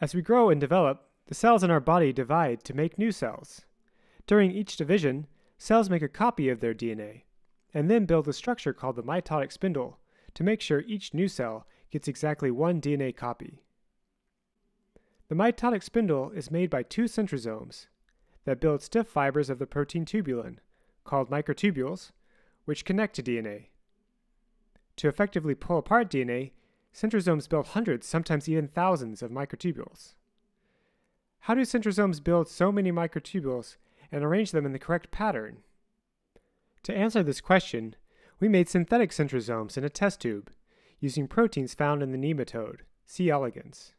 As we grow and develop, the cells in our body divide to make new cells. During each division, cells make a copy of their DNA, and then build a structure called the mitotic spindle to make sure each new cell gets exactly one DNA copy. The mitotic spindle is made by two centrosomes that build stiff fibers of the protein tubulin, called microtubules, which connect to DNA. To effectively pull apart DNA, centrosomes build hundreds, sometimes even thousands, of microtubules. How do centrosomes build so many microtubules and arrange them in the correct pattern? To answer this question, we made synthetic centrosomes in a test tube using proteins found in the nematode, C. elegans.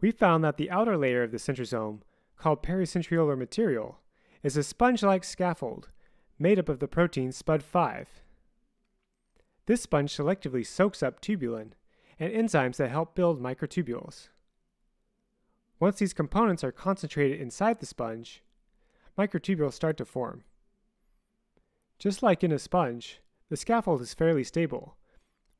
We found that the outer layer of the centrosome, called pericentriolar material, is a sponge-like scaffold made up of the protein SPD-5. This sponge selectively soaks up tubulin and enzymes that help build microtubules. Once these components are concentrated inside the sponge, microtubules start to form. Just like in a sponge, the scaffold is fairly stable,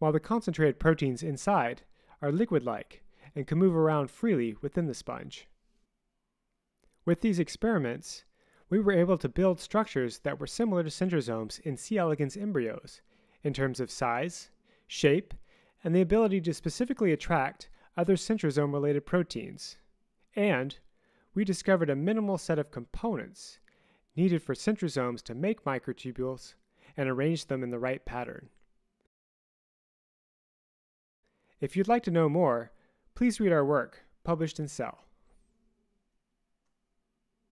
while the concentrated proteins inside are liquid-like and can move around freely within the sponge. With these experiments, we were able to build structures that were similar to centrosomes in C. elegans embryos in terms of size, shape, and the ability to specifically attract other centrosome related proteins. And we discovered a minimal set of components needed for centrosomes to make microtubules and arrange them in the right pattern. If you'd like to know more, please read our work, published in Cell.